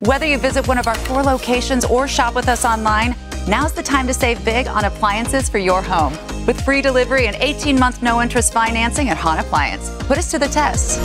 Whether you visit one of our four locations or shop with us online, now's the time to save big on appliances for your home. With free delivery and 18 month no interest financing at Hahn Appliance. Put us to the test.